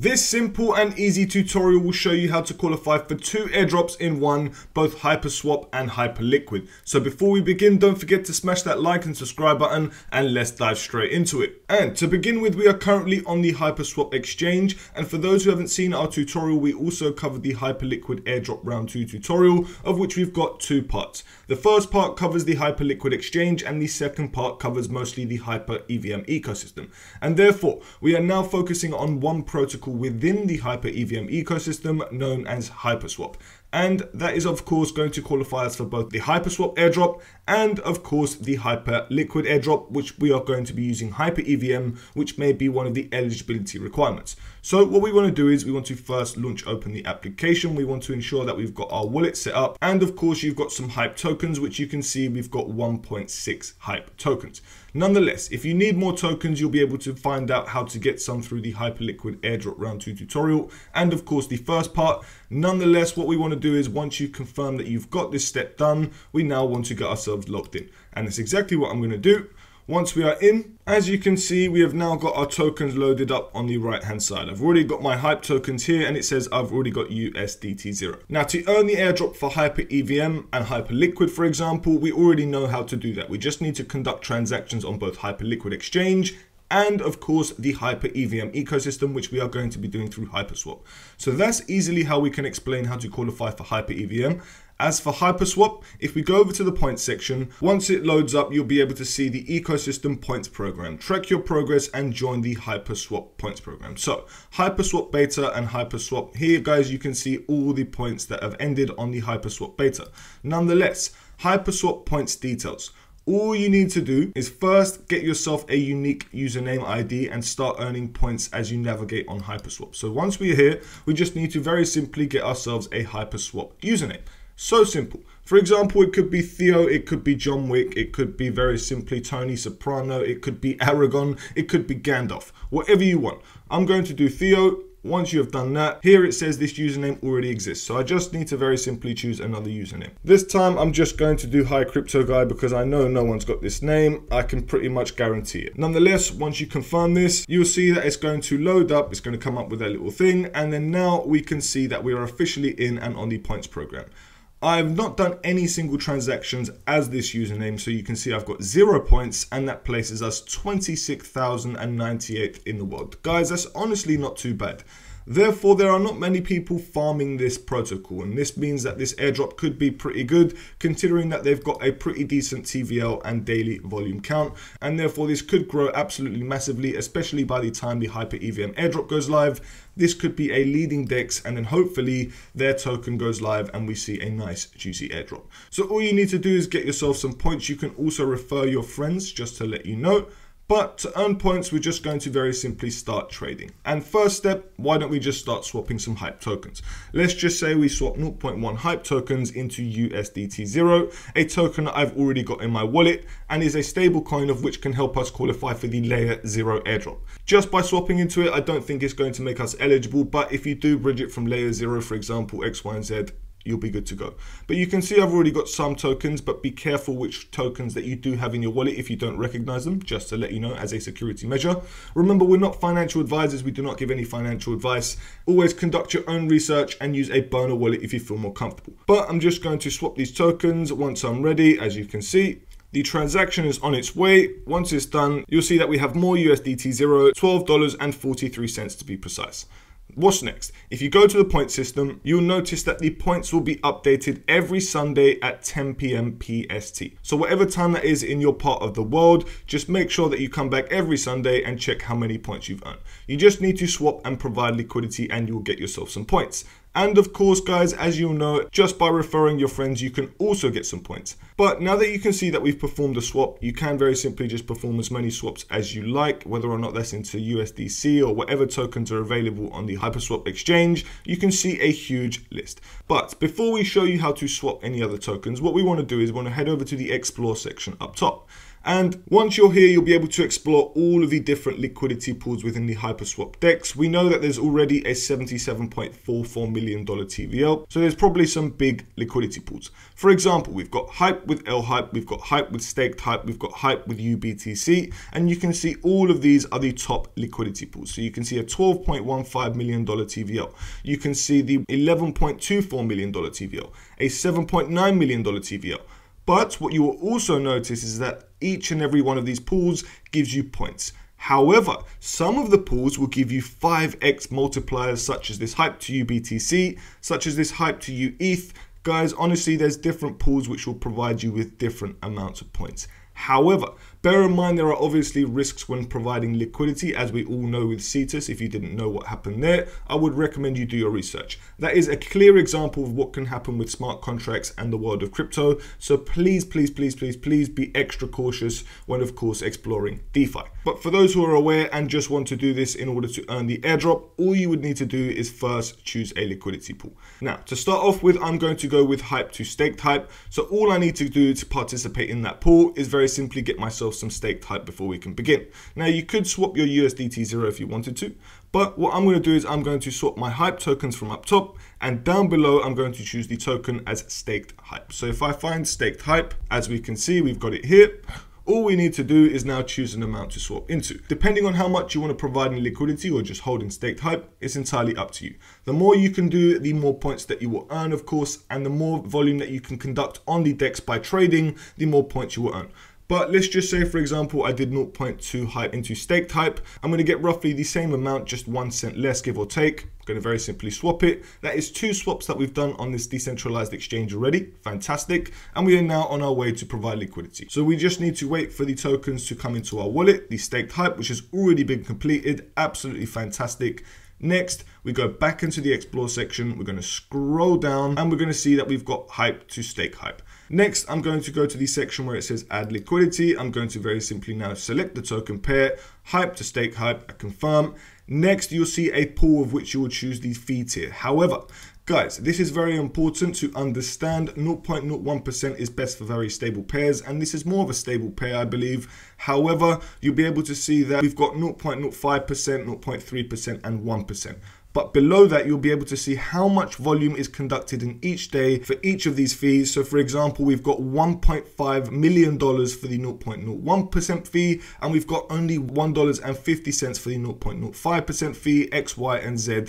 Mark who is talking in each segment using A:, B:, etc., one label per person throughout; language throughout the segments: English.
A: This simple and easy tutorial will show you how to qualify for two airdrops in one, both Hyperswap and Hyperliquid. So before we begin, don't forget to smash that like and subscribe button and let's dive straight into it. And to begin with, we are currently on the Hyperswap exchange. And for those who haven't seen our tutorial, we also covered the Hyperliquid airdrop round two tutorial, of which we've got two parts. The first part covers the Hyperliquid exchange and the second part covers mostly the Hyper EVM ecosystem. And therefore, we are now focusing on one protocol within the Hyper EVM ecosystem known as Hyperswap. And that is of course going to qualify us for both the Hyperswap airdrop and of course the Hyper Liquid airdrop, which we are going to be using Hyper EVM, which may be one of the eligibility requirements. So what we want to do is we want to first launch open the application. We want to ensure that we've got our wallet set up. And of course, you've got some Hype tokens, which you can see we've got 1.6 Hype tokens. Nonetheless, if you need more tokens, you'll be able to find out how to get some through the Hyperliquid airdrop round two tutorial. And of course, the first part. Nonetheless, what we want to do is once you confirm that you've got this step done, we now want to get ourselves logged in. And that's exactly what I'm going to do. Once we are in, as you can see, we have now got our tokens loaded up on the right hand side. I've already got my Hype tokens here and it says I've already got USDT0. Now to earn the airdrop for Hyper EVM and Hyper Liquid, for example, we already know how to do that. We just need to conduct transactions on both Hyper Liquid Exchange and of course the Hyper EVM ecosystem, which we are going to be doing through Hyperswap. So that's easily how we can explain how to qualify for Hyper EVM. As for Hyperswap, if we go over to the points section, once it loads up, you'll be able to see the ecosystem points program. Track your progress and join the Hyperswap points program. So Hyperswap beta and Hyperswap here, guys, you can see all the points that have ended on the Hyperswap beta. Nonetheless, Hyperswap points details. All you need to do is first get yourself a unique username ID and start earning points as you navigate on Hyperswap. So once we're here, we just need to very simply get ourselves a Hyperswap username. So simple. For example, it could be Theo, it could be John Wick, it could be very simply Tony Soprano, it could be Aragorn, it could be Gandalf, whatever you want. I'm going to do Theo. Once you have done that, here it says this username already exists. So I just need to very simply choose another username. This time I'm just going to do Hi Crypto Guy because I know no one's got this name. I can pretty much guarantee it. Nonetheless, once you confirm this, you'll see that it's going to load up. It's going to come up with that little thing. And then now we can see that we are officially in and on the points program. I've not done any single transactions as this username, so you can see I've got zero points, and that places us 26,098th in the world. Guys, that's honestly not too bad. Therefore, there are not many people farming this protocol, and this means that this airdrop could be pretty good, considering that they've got a pretty decent TVL and daily volume count, and therefore this could grow absolutely massively, especially by the time the Hyper EVM airdrop goes live. This could be a leading DEX, and then hopefully their token goes live and we see a nice juicy airdrop. So all you need to do is get yourself some points. You can also refer your friends just to let you know. But to earn points, we're just going to very simply start trading. And first step, why don't we just start swapping some hype tokens? Let's just say we swap 0.1 hype tokens into USDT0, a token I've already got in my wallet and is a stable coin of which can help us qualify for the layer 0 airdrop. Just by swapping into it, I don't think it's going to make us eligible, but if you do bridge it from layer 0, for example, X, Y, and Z, you'll be good to go. But you can see I've already got some tokens, but be careful which tokens that you do have in your wallet if you don't recognize them, just to let you know as a security measure. Remember, we're not financial advisors. We do not give any financial advice. Always conduct your own research and use a burner wallet if you feel more comfortable. But I'm just going to swap these tokens once I'm ready, as you can see. The transaction is on its way. Once it's done, you'll see that we have more USDT 0, $12.43 to be precise. What's next? If you go to the point system, you'll notice that the points will be updated every Sunday at 10 p.m. PST. So, whatever time that is in your part of the world, just make sure that you come back every Sunday and check how many points you've earned. You just need to swap and provide liquidity, and you'll get yourself some points. And of course, guys, as you'll know, just by referring your friends, you can also get some points. But now that you can see that we've performed a swap, you can very simply just perform as many swaps as you like, whether or not that's into USDC or whatever tokens are available on the Hyperswap exchange. You can see a huge list. But before we show you how to swap any other tokens, what we want to do is to head over to the Explore section up top. And once you're here, you'll be able to explore all of the different liquidity pools within the Hyperswap DEX. We know that there's already a $77.44 million TVL, so there's probably some big liquidity pools. For example, we've got Hype with L Hype, we've got Hype with Staked Hype, we've got Hype with UBTC, and you can see all of these are the top liquidity pools. So you can see a $12.15 million TVL. You can see the $11.24 million TVL, a $7.9 million TVL. But what you will also notice is that each and every one of these pools gives you points. However, some of the pools will give you 5x multipliers, such as this hype to UBTC, such as this hype to U ETH. Guys, honestly, there's different pools which will provide you with different amounts of points. However, bear in mind there are obviously risks when providing liquidity, as we all know with Cetus. If you didn't know what happened there, I would recommend you do your research. That is a clear example of what can happen with smart contracts and the world of crypto. So please, please, please, please, please be extra cautious when, of course, exploring DeFi. But for those who are aware and just want to do this in order to earn the airdrop, all you would need to do is first choose a liquidity pool. Now, to start off with, I'm going to go with Hype to Stake Hype. So all I need to do to participate in that pool is very simply get myself some staked hype before we can begin. Now you could swap your USDT zero if you wanted to, but what I'm going to do is I'm going to swap my hype tokens from up top and down below I'm going to choose the token as staked hype. So if I find staked hype, as we can see, we've got it here. All we need to do is now choose an amount to swap into. Depending on how much you want to provide in liquidity or just holding staked hype, it's entirely up to you. The more you can do, the more points that you will earn, of course, and the more volume that you can conduct on the DEX by trading, the more points you will earn. But let's just say, for example, I did 0.2 hype into stake hype. I'm going to get roughly the same amount, just one cent less, give or take. I'm going to very simply swap it. That is two swaps that we've done on this decentralized exchange already. Fantastic. And we are now on our way to provide liquidity. So we just need to wait for the tokens to come into our wallet, the staked hype, which has already been completed. Absolutely fantastic. Next, we go back into the explore section. We're going to scroll down and we're going to see that we've got hype to stake hype. Next, I'm going to go to the section where it says add liquidity. I'm going to very simply now select the token pair, hype to stake hype, I confirm. Next, you'll see a pool of which you will choose the fee tier. However, Guys, this is very important to understand. 0.01% is best for very stable pairs, and this is more of a stable pair, I believe. However, you'll be able to see that we've got 0.05%, 0.3%, and 1%. But below that, you'll be able to see how much volume is conducted in each day for each of these fees. So for example, we've got $1.5 million for the 0.01% fee, and we've got only $1.50 for the 0.05% fee, X, Y, and Z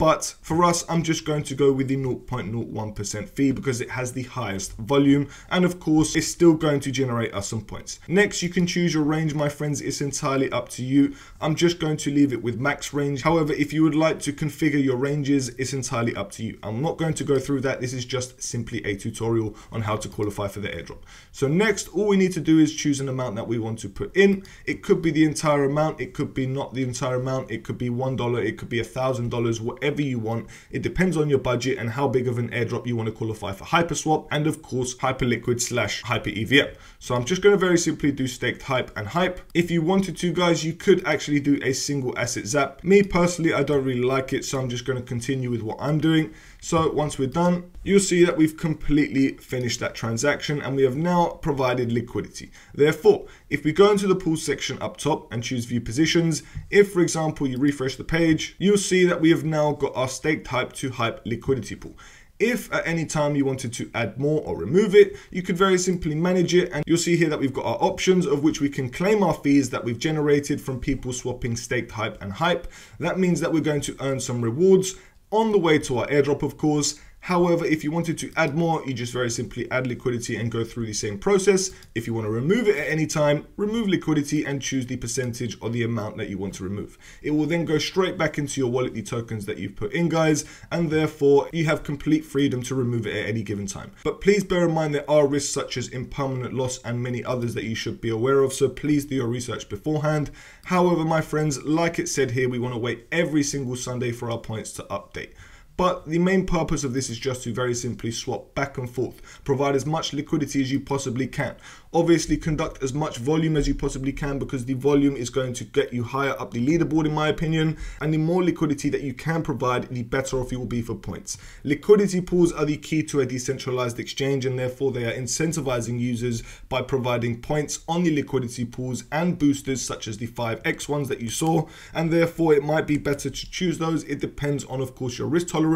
A: but for us, I'm just going to go with the 0.01% fee because it has the highest volume. And of course, it's still going to generate us some points. Next, you can choose your range, my friends. It's entirely up to you. I'm just going to leave it with max range. However, if you would like to configure your ranges, it's entirely up to you. I'm not going to go through that. This is just simply a tutorial on how to qualify for the airdrop. So next, all we need to do is choose an amount that we want to put in. It could be the entire amount. It could be not the entire amount. It could be $1. It could be $1,000, whatever whatever you want. It depends on your budget and how big of an airdrop you want to qualify for Hyperswap and of course Hyperliquid slash Hyper EVM. So I'm just going to very simply do staked hype and hype. If you wanted to guys, you could actually do a single asset zap. Me personally, I don't really like it. So I'm just going to continue with what I'm doing. So once we're done, you'll see that we've completely finished that transaction and we have now provided liquidity. Therefore, if we go into the pool section up top and choose view positions, if for example you refresh the page, you'll see that we have now got our staked hype to hype liquidity pool. If at any time you wanted to add more or remove it, you could very simply manage it and you'll see here that we've got our options of which we can claim our fees that we've generated from people swapping staked hype and hype. That means that we're going to earn some rewards on the way to our airdrop of course However, if you wanted to add more, you just very simply add liquidity and go through the same process. If you want to remove it at any time, remove liquidity and choose the percentage or the amount that you want to remove. It will then go straight back into your wallet, the tokens that you've put in, guys, and therefore you have complete freedom to remove it at any given time. But please bear in mind there are risks such as impermanent loss and many others that you should be aware of, so please do your research beforehand. However, my friends, like it said here, we want to wait every single Sunday for our points to update. But the main purpose of this is just to very simply swap back and forth, provide as much liquidity as you possibly can. Obviously, conduct as much volume as you possibly can because the volume is going to get you higher up the leaderboard, in my opinion. And the more liquidity that you can provide, the better off you will be for points. Liquidity pools are the key to a decentralized exchange, and therefore they are incentivizing users by providing points on the liquidity pools and boosters, such as the 5x ones that you saw. And therefore, it might be better to choose those. It depends on, of course, your risk tolerance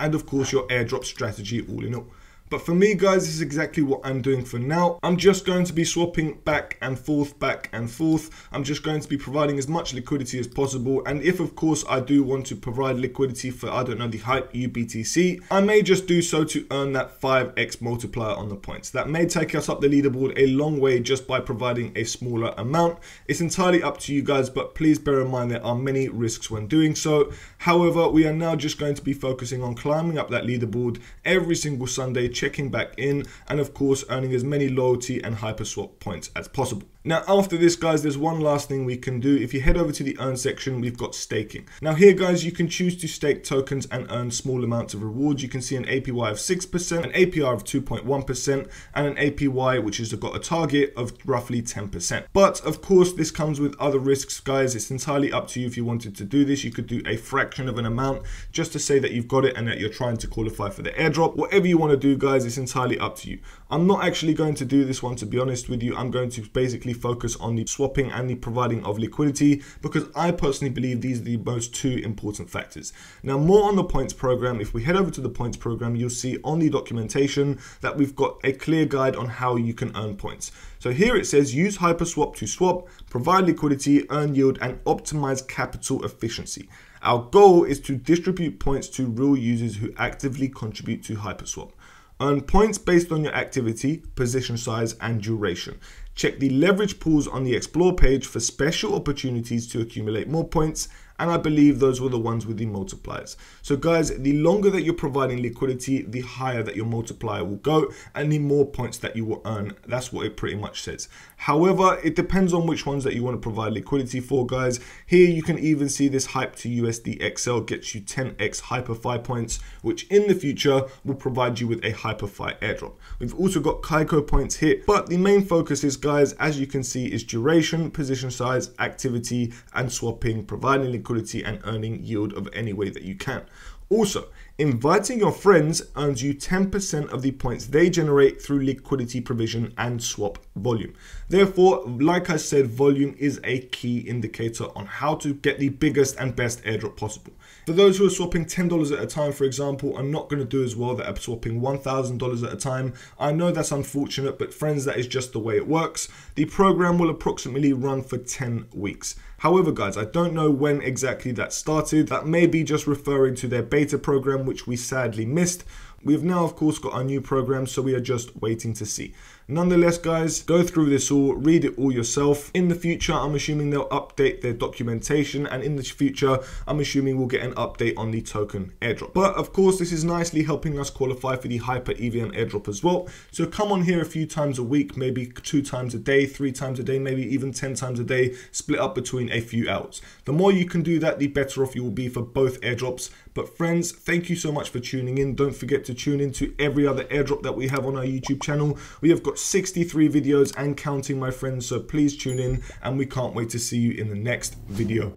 A: and, of course, your airdrop strategy all in all. But for me, guys, this is exactly what I'm doing for now. I'm just going to be swapping back and forth, back and forth. I'm just going to be providing as much liquidity as possible. And if, of course, I do want to provide liquidity for, I don't know, the Hype UBTC, I may just do so to earn that 5x multiplier on the points. That may take us up the leaderboard a long way just by providing a smaller amount. It's entirely up to you guys, but please bear in mind there are many risks when doing so. However, we are now just going to be focusing on climbing up that leaderboard every single Sunday checking back in, and of course earning as many loyalty and hyperswap points as possible. Now, after this, guys, there's one last thing we can do. If you head over to the earn section, we've got staking. Now here, guys, you can choose to stake tokens and earn small amounts of rewards. You can see an APY of 6%, an APR of 2.1%, and an APY, which has got a target of roughly 10%. But of course, this comes with other risks, guys. It's entirely up to you if you wanted to do this. You could do a fraction of an amount just to say that you've got it and that you're trying to qualify for the airdrop. Whatever you want to do, guys, it's entirely up to you. I'm not actually going to do this one, to be honest with you. I'm going to basically focus on the swapping and the providing of liquidity because I personally believe these are the most two important factors. Now, more on the points program. If we head over to the points program, you'll see on the documentation that we've got a clear guide on how you can earn points. So here it says use Hyperswap to swap, provide liquidity, earn yield, and optimize capital efficiency. Our goal is to distribute points to real users who actively contribute to Hyperswap. Earn points based on your activity, position size, and duration. Check the leverage pools on the explore page for special opportunities to accumulate more points and I believe those were the ones with the multipliers. So guys, the longer that you're providing liquidity, the higher that your multiplier will go and the more points that you will earn. That's what it pretty much says. However, it depends on which ones that you want to provide liquidity for, guys. Here you can even see this hype to USD XL gets you 10x HypurrFi points, which in the future will provide you with a HypurrFi airdrop. We've also got Kaiko points here, but the main focus is, guys, as you can see, is duration, position size, activity, and swapping, providing liquidity liquidity and earning yield of any way that you can. Also, inviting your friends earns you 10% of the points they generate through liquidity provision and swap volume. Therefore, like I said, volume is a key indicator on how to get the biggest and best airdrop possible. For those who are swapping $10 at a time, for example, are not going to do as well that are swapping $1,000 at a time. I know that's unfortunate, but friends, that is just the way it works. The program will approximately run for 10 weeks. However, guys, I don't know when exactly that started. That may be just referring to their beta program, which we sadly missed. We've now, of course, got our new program, so we are just waiting to see. Nonetheless, guys, go through this all, read it all yourself. In the future, I'm assuming they'll update their documentation, and in the future, I'm assuming we'll get an update on the token airdrop. But of course, this is nicely helping us qualify for the Hyper EVM airdrop as well. So come on here a few times a week, maybe two times a day, three times a day, maybe even 10 times a day, split up between a few hours. The more you can do that, the better off you will be for both airdrops. But friends, thank you so much for tuning in. Don't forget to tune in to every other airdrop that we have on our YouTube channel. We have got 63 videos and counting, my friends. So please tune in and we can't wait to see you in the next video.